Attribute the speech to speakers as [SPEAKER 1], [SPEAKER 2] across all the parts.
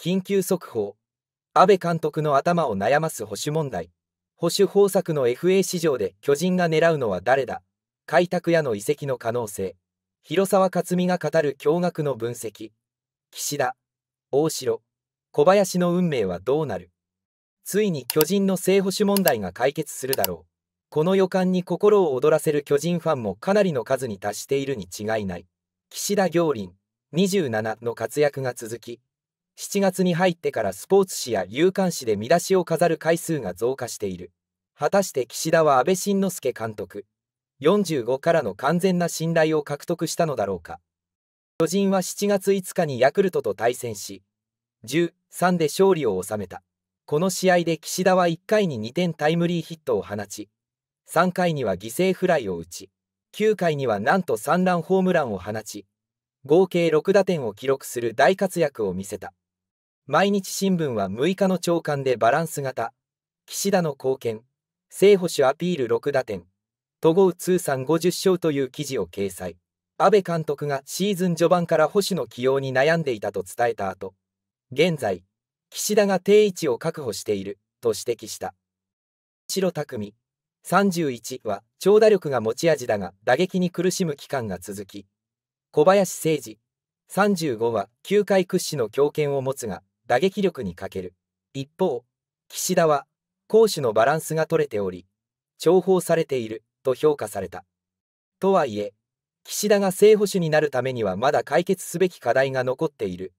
[SPEAKER 1] 緊急速報。安倍監督の頭を悩ます保守問題。保守豊作の FA 市場で巨人が狙うのは誰だ。開拓屋の移籍の可能性。広沢克美が語る驚愕の分析。岸田。大城。小林の運命はどうなる。ついに巨人の正保守問題が解決するだろう。この予感に心を躍らせる巨人ファンもかなりの数に達しているに違いない。岸田行林27の活躍が続き。7月に入ってからスポーツ紙や有刊誌で見出しを飾る回数が増加している。果たして岸田は安倍晋之助監督、45からの完全な信頼を獲得したのだろうか。巨人は7月5日にヤクルトと対戦し、13で勝利を収めた。この試合で岸田は1回に2点タイムリーヒットを放ち、3回には犠牲フライを打ち、9回にはなんと3ランホームランを放ち、合計6打点を記録する大活躍を見せた。毎日新聞は6日の朝刊でバランス型、岸田の貢献、正保守アピール6打点、戸郷通算50勝という記事を掲載。安倍監督がシーズン序盤から保守の起用に悩んでいたと伝えた後、現在、岸田が定位置を確保している。と指摘した。白匠。31は長打力が持ち味だが打撃に苦しむ期間が続き、小林誠司。35は球界屈指の強肩を持つが打撃力に欠ける。一方、岸田は、攻守のバランスが取れており、重宝されていると評価された。とはいえ、岸田が正捕手になるためにはまだ解決すべき課題が残っている、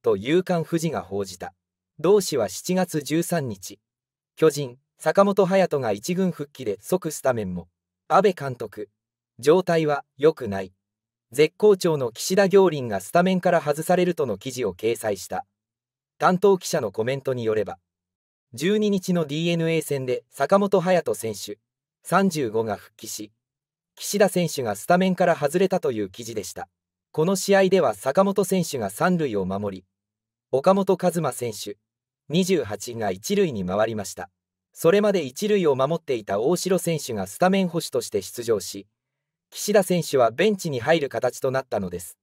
[SPEAKER 1] と夕刊富士が報じた。同氏は7月13日、巨人、坂本勇人が一軍復帰で即スタメンも、安倍監督、状態は良くない。絶好調の岸田行林がスタメンから外されるとの記事を掲載した。担当記者のコメントによれば、12日の DNA 戦で坂本勇人選手35が復帰し、岸田選手がスタメンから外れたという記事でした。この試合では坂本選手が三塁を守り、岡本和真選手28が一塁に回りました。それまで一塁を守っていた大城選手がスタメン捕手として出場し、岸田選手はベンチに入る形となったのです。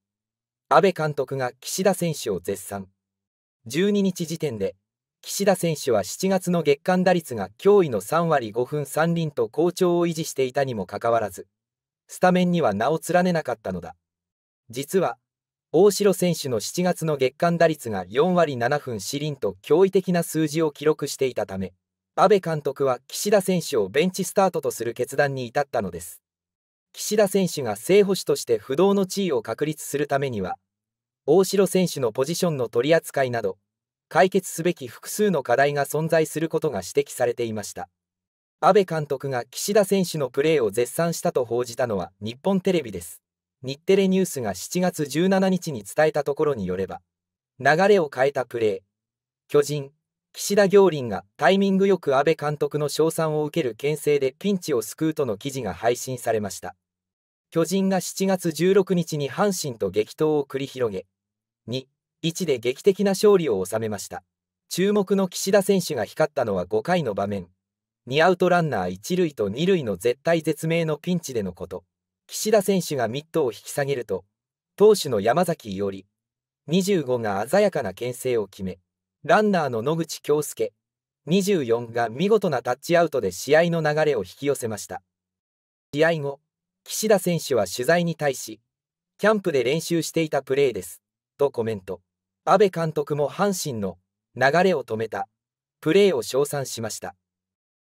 [SPEAKER 1] 安倍監督が岸田選手を絶賛。12日時点で、岸田選手は7月の月間打率が驚異の3割5分3厘と好調を維持していたにもかかわらず、スタメンには名を連ねなかったのだ。実は、大城選手の7月の月間打率が4割7分4厘と驚異的な数字を記録していたため、安倍監督は岸田選手をベンチスタートとする決断に至ったのです。岸田選手が正捕手として不動の地位を確立するためには、大城選手のポジションの取り扱いなど、解決すべき複数の課題が存在することが指摘されていました。安倍監督が岸田選手のプレーを絶賛したと報じたのは日本テレビです。日テレニュースが7月17日に伝えたところによれば、流れを変えたプレー、巨人、岸田行林がタイミングよく安倍監督の称賛を受ける牽制でピンチを救うとの記事が配信されました。巨人が7月16日に阪神と激闘を繰り広げ、2、1で劇的な勝利を収めました。注目の岸田選手が光ったのは5回の場面。2アウトランナー1塁と2塁の絶対絶命のピンチでのこと。岸田選手がミットを引き下げると、投手の山崎伊織、25が鮮やかな牽制を決め、ランナーの野口京介、24が見事なタッチアウトで試合の流れを引き寄せました。試合後、岸田選手は取材に対し、キャンプで練習していたプレーです、とコメント。安倍監督も阪神の流れを止めた、プレーを称賛しました。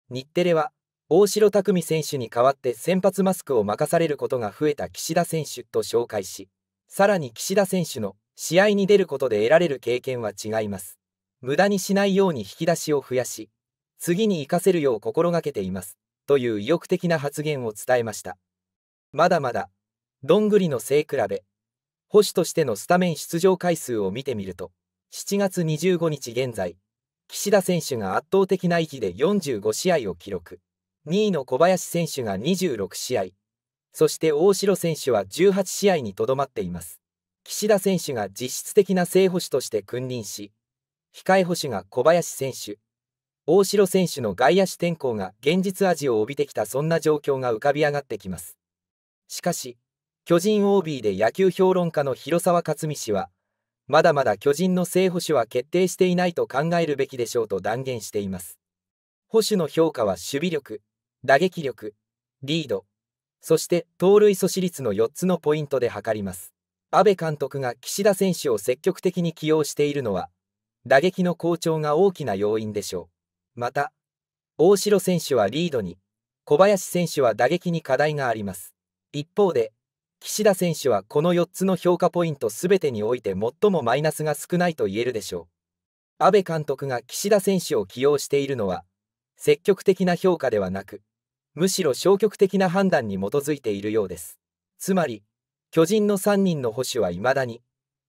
[SPEAKER 1] 日テレは、大城匠選手に代わって先発マスクを任されることが増えた岸田選手と紹介し、さらに岸田選手の試合に出ることで得られる経験は違います。無駄にしないように引き出しを増やし、次に活かせるよう心がけています。という意欲的な発言を伝えました。まだまだ、どんぐりの背比べ、保守としてのスタメン出場回数を見てみると、7月25日現在、岸田選手が圧倒的な域で45試合を記録、2位の小林選手が26試合、そして大城選手は18試合にとどまっています。岸田選手が実質的な正捕手として君臨し、控え捕手が小林選手、大城選手の外野手転向が現実味を帯びてきたそんな状況が浮かび上がってきます。しかし、巨人 OB で野球評論家の広沢克美氏は、まだまだ巨人の正捕手は決定していないと考えるべきでしょうと断言しています。保守の評価は守備力、打撃力、リード、そして盗塁阻止率の4つのポイントで測ります。阿部監督が岸田選手を積極的に起用しているのは、打撃の好調が大きな要因でしょう。また、大城選手はリードに、小林選手は打撃に課題があります。一方で、岸田選手はこの4つの評価ポイントすべてにおいて最もマイナスが少ないと言えるでしょう。阿部監督が岸田選手を起用しているのは、積極的な評価ではなく、むしろ消極的な判断に基づいているようです。つまり、巨人の3人の保守は未だに、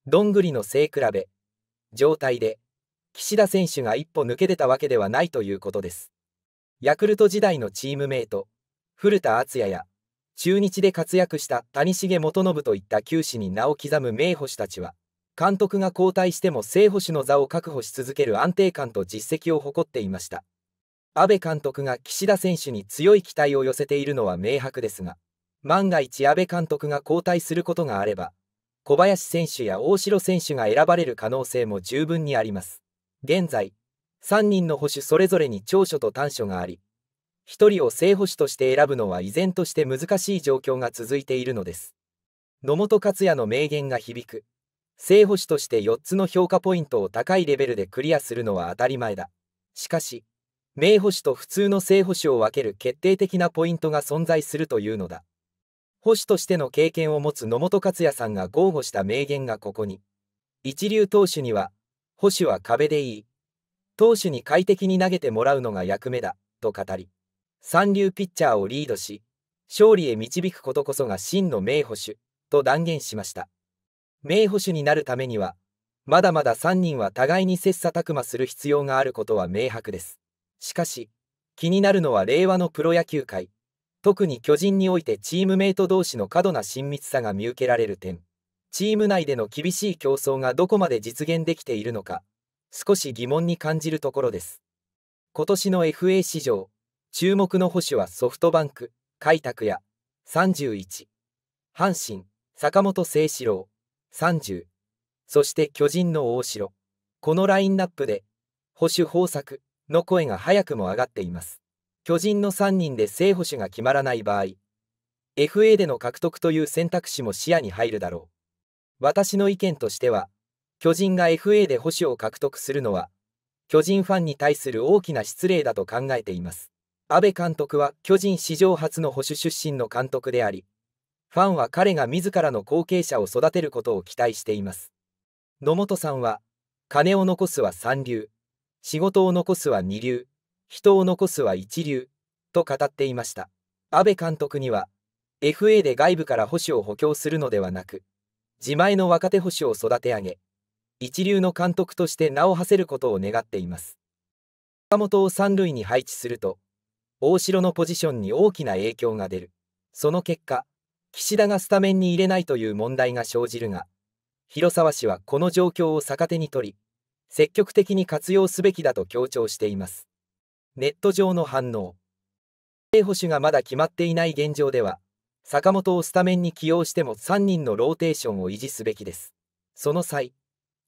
[SPEAKER 1] どんぐりの背比べ、状態で、岸田選手が一歩抜け出たわけではないということです。ヤクルト時代のチームメイト、古田敦也や、中日で活躍した谷重元信といった球史に名を刻む名捕手たちは、監督が交代しても正捕手の座を確保し続ける安定感と実績を誇っていました。阿部監督が岸田選手に強い期待を寄せているのは明白ですが、万が一阿部監督が交代することがあれば、小林選手や大城選手が選ばれる可能性も十分にあります。現在、3人の保守それぞれに長所と短所があり、1人を正捕手として選ぶのは依然として難しい状況が続いているのです。野本克也の名言が響く。正捕手として4つの評価ポイントを高いレベルでクリアするのは当たり前だ。しかし、名捕手と普通の正捕手を分ける決定的なポイントが存在するというのだ。捕手としての経験を持つ野本克也さんが豪語した名言がここに。一流投手には、保守は壁でいい。投手に快適に投げてもらうのが役目だ、と語り、三流ピッチャーをリードし、勝利へ導くことこそが真の名捕手、と断言しました。名捕手になるためには、まだまだ3人は互いに切磋琢磨する必要があることは明白です。しかし、気になるのは令和のプロ野球界、特に巨人においてチームメイト同士の過度な親密さが見受けられる点、チーム内での厳しい競争がどこまで実現できているのか、少し疑問に感じるところです。今年の FA 市場、注目の保守はソフトバンク、開拓や31、阪神、坂本誠志郎、30、そして巨人の大城。このラインナップで、保守豊作の声が早くも上がっています。巨人の3人で正捕手が決まらない場合、FA での獲得という選択肢も視野に入るだろう。私の意見としては、巨人が FA で保守を獲得するのは、巨人ファンに対する大きな失礼だと考えています。阿部監督は巨人史上初の保守出身の監督であり、ファンは彼が自らの後継者を育てることを期待しています。野本さんは、金を残すは三流、仕事を残すは二流、人を残すは一流、と語っていました。阿部監督には、FA で外部から保守を補強するのではなく、自前の若手保守を育て上げ、一流の監督として名を馳せることを願っています。岡本を三塁に配置すると、大城のポジションに大きな影響が出る。その結果、岸田がスタメンに入れないという問題が生じるが、広沢氏はこの状況を逆手に取り、積極的に活用すべきだと強調しています。ネット上の反応。正捕手がまだ決まっていない現状では、坂本をスタメンに起用しても3人のローテーションを維持すべきです。その際、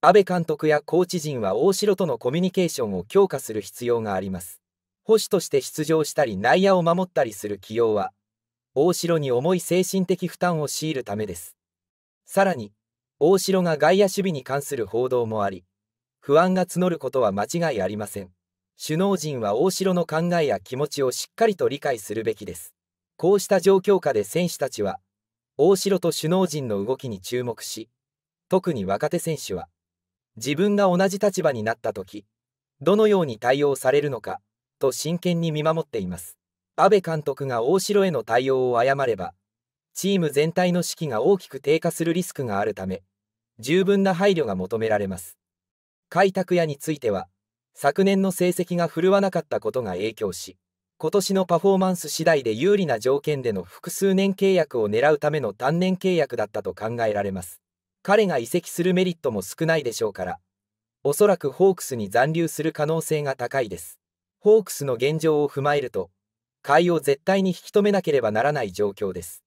[SPEAKER 1] 安倍監督やコーチ陣は大城とのコミュニケーションを強化する必要があります。保守として出場したり内野を守ったりする起用は、大城に重い精神的負担を強いるためです。さらに、大城が外野守備に関する報道もあり、不安が募ることは間違いありません。首脳陣は大城の考えや気持ちをしっかりと理解するべきです。こうした状況下で選手たちは、大城と首脳陣の動きに注目し、特に若手選手は、自分が同じ立場になった時どのように対応されるのかと真剣に見守っています。阿部監督が大城への対応を誤ればチーム全体の士気が大きく低下するリスクがあるため十分な配慮が求められます。開拓屋については昨年の成績が振るわなかったことが影響し今年のパフォーマンス次第で有利な条件での複数年契約を狙うための単年契約だったと考えられます。彼が移籍するメリットも少ないでしょうから、おそらくホークスに残留する可能性が高いです。ホークスの現状を踏まえると、買いを絶対に引き止めなければならない状況です。